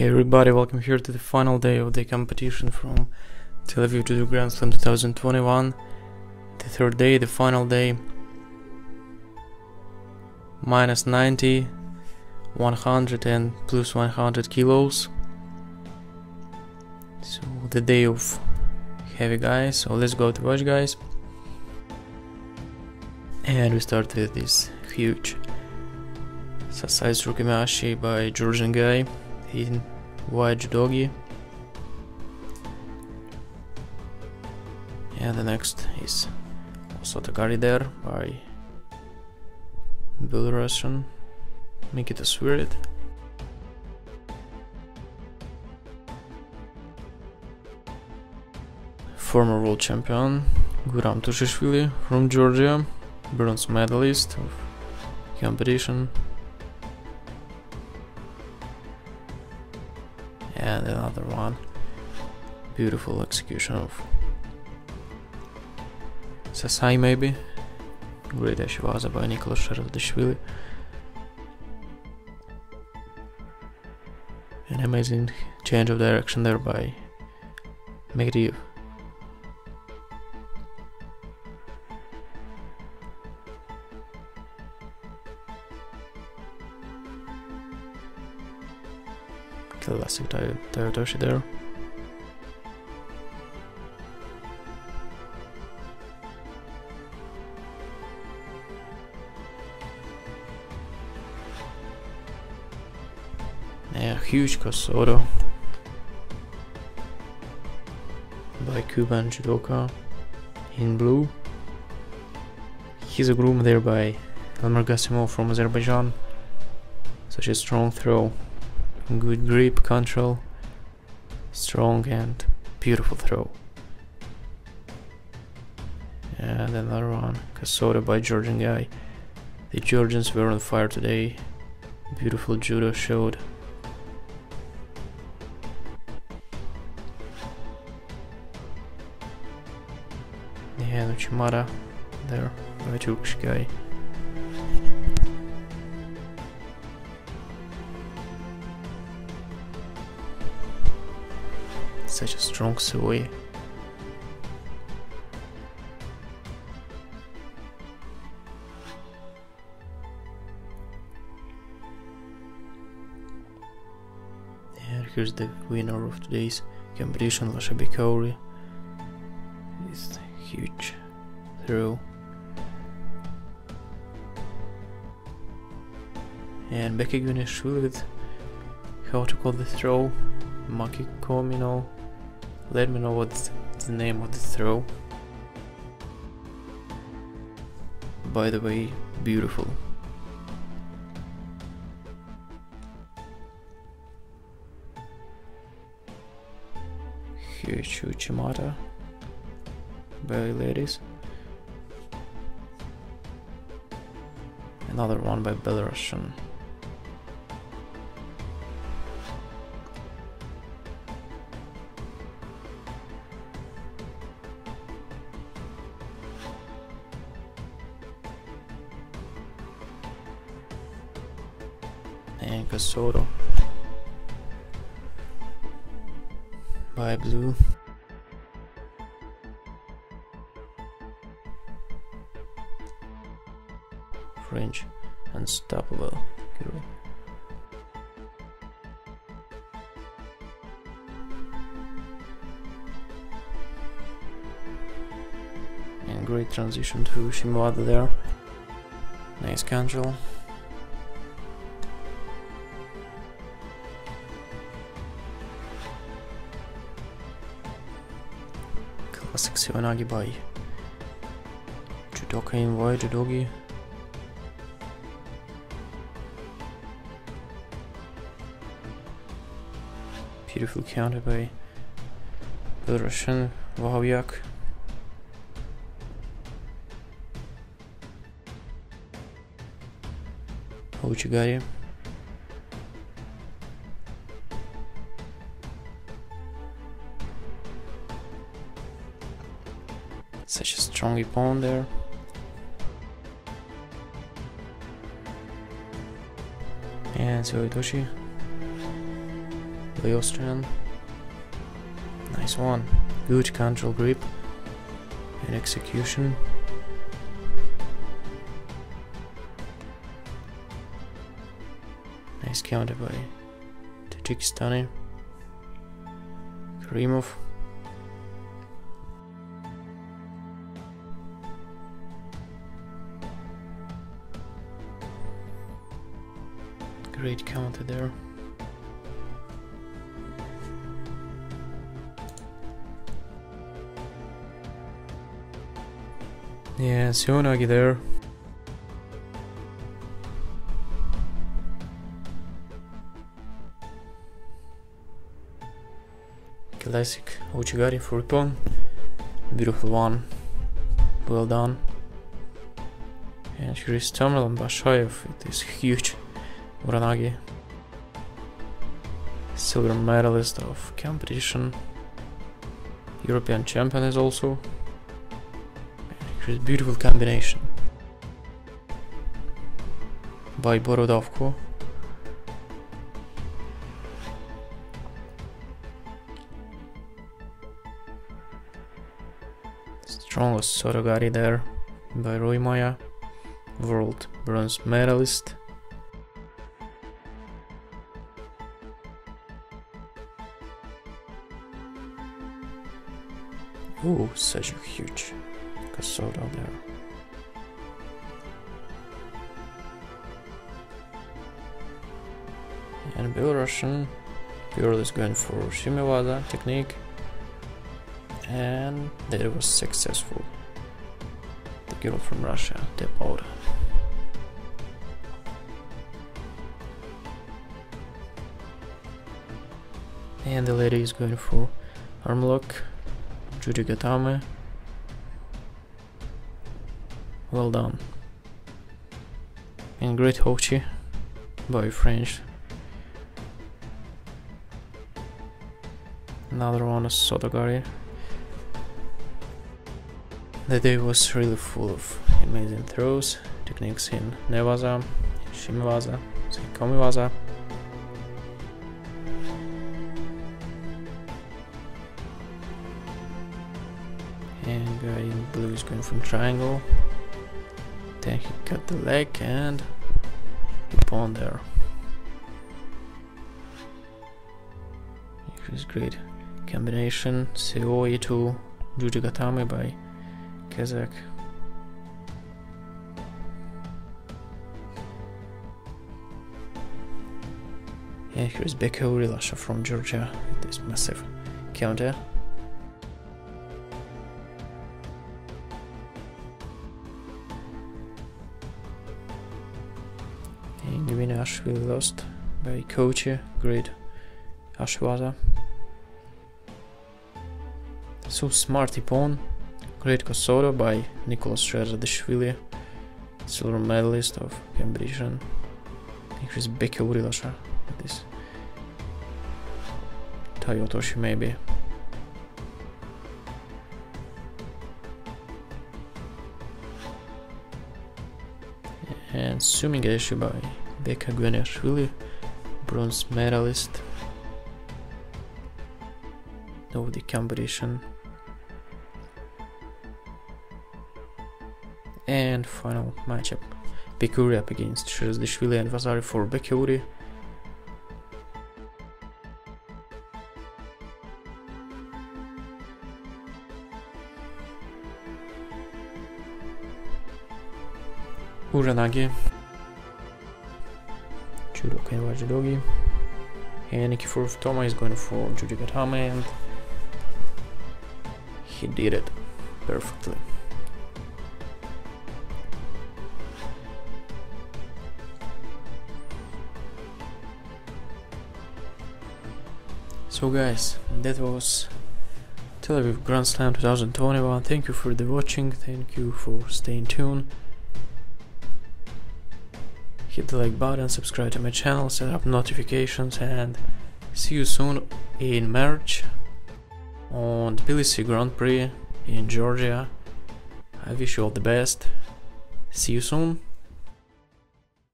Okay, everybody, welcome here to the final day of the competition from Tel Aviv to the Grand Slam 2021. The third day, the final day. Minus 90, 100 and plus 100 kilos. So the day of heavy guys. So let's go to watch guys. And we start with this huge Sasae Tsurikomi Ashi by Georgian guy in white doggy. And the next is also Takari there by Belarusian Mikita Sviryd. Former world champion Guram Tushishvili from Georgia, bronze medalist of competition and another one. Beautiful execution of Sasae maybe? Great Ashwaza by Nicolas Sherazadishvili an amazing change of direction there by Megdiev classic Tai Otoshi there. Yeah, huge Kosodo by Kuban Judoka in blue. He's a groom there by Elmar Gasimov from Azerbaijan. Such a strong throw good grip control, strong and beautiful throw. And another one, Kasoda by Georgian guy. The Georgians were on fire today. Beautiful judo showed. And Uchimata there by Turkish guy. Such a strong sway. And here's the winner of today's competition, Lasha Bekauri. This huge throw. And Becky Gviniashvili with how to call the throw, Maki Komino let me know what's the name of the throw. By the way, beautiful. Huge Uchimata by ladies. Another one by Belarusian. And Casoto by Blue. French Unstoppable Hero. And great transition to Shimada there. Nice control. Seoi Nage by Judoka in white Judogi. Beautiful counter eh, by Belarusian Wahawyak. Uchigari. Such pawn there. And so Itoshi the Austrian. Nice one. Good control grip and execution. Nice counter by Tajikistani. Karimov. Great counter there. Yeah, Seoi Nage there. Classic Ouchigari for Ippon. Beautiful one. Well done. And here is Tamerlan Bashaev with this huge Ura Nage. Silver medalist of competition. European champion is also. Beautiful combination. By Borodavko. Strongest Sorogari there by Roy Meyer, world bronze medalist. Ooh, such a huge Kasoda there. And Belarusian girl is going for Shimiwaza technique and that was successful. The girl from Russia, Depota. And the lady is going for arm lock, Jujigatame. Well done. And great Hochi by French. Another one is Sotogari. The day was really full of amazing throws, techniques in Newaza, Shimiwaza, Komiwaza. Blue is going from triangle. Then he cut the leg and upon there. Here's great combination Seoi to Jujigatame by Kazakh. And here's Bekauri Lasha from Georgia this massive counter. Yuvina Ashvili lost by Kochi, great Ashwaza. So smarty pawn. Great Kosoda by Nicholas Sherazadishvili, silver medalist of Cambridgian. Here's Bekauri Lasha with this Tai Otoshi maybe. And Sumi Gaeshi by Beka Gviniashvili, bronze medalist of the competition. And final matchup. Bekauri up against Sherazadishvili and Vasari for Bekauri. Uranagi. And Wajidogi. And Nikiforov Toma is going for Jujigatame and he did it perfectly. So guys, that was Tel Aviv Grand Slam 2021. Thank you for the watching. Thank you for staying tuned. Hit the like button, subscribe to my channel, set up notifications, and see you soon in March on Tbilisi Grand Prix in Georgia. I wish you all the best. See you soon.